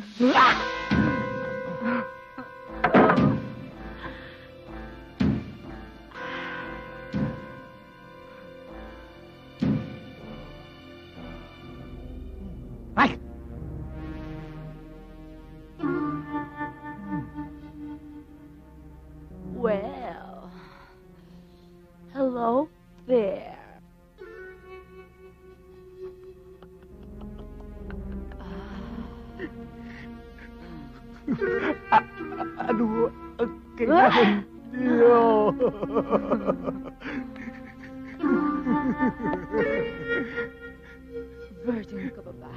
死喂。Ano ang kailangan niyo? Virgin ka ba ba?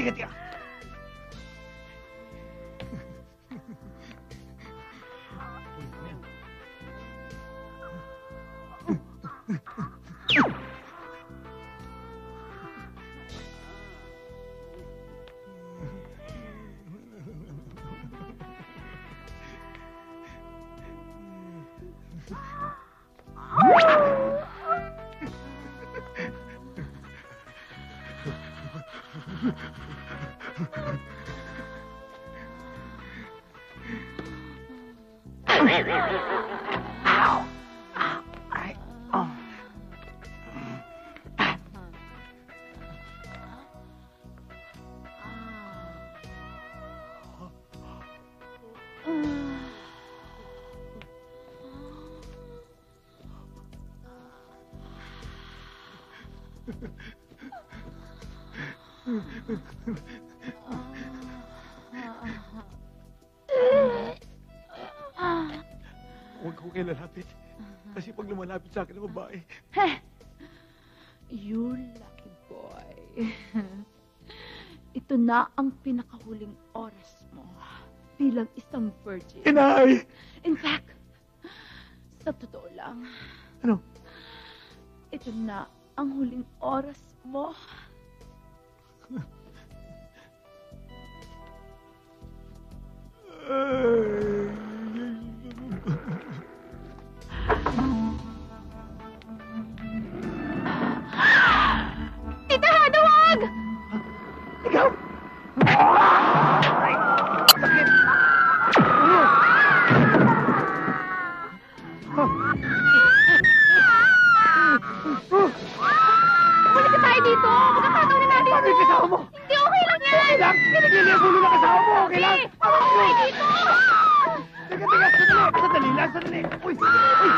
tiga-tiga. Ah! Ow. I, oh. Huwag ko kayo lalapit. Kasi pag lumalapit sa akin ang babae, Heh. You lucky boy. Ito na ang pinakahuling oras mo bilang isang virgin. inay! In fact, sa totoo lang, Ano? ito na ang huling oras mo. Tita Hado, wag! Ikaw! Ay! Sakit! Ulo! Tayo dito! Magkakataon na natin Paano yung kasama mo? Hindi, okay lang yan! Okay lang! Kinagili ang ulo ng kasama mo! Okay lang! Tayo dito! Teka, teka! Sandali! Sandali lang! Sandali! Uy! Uy!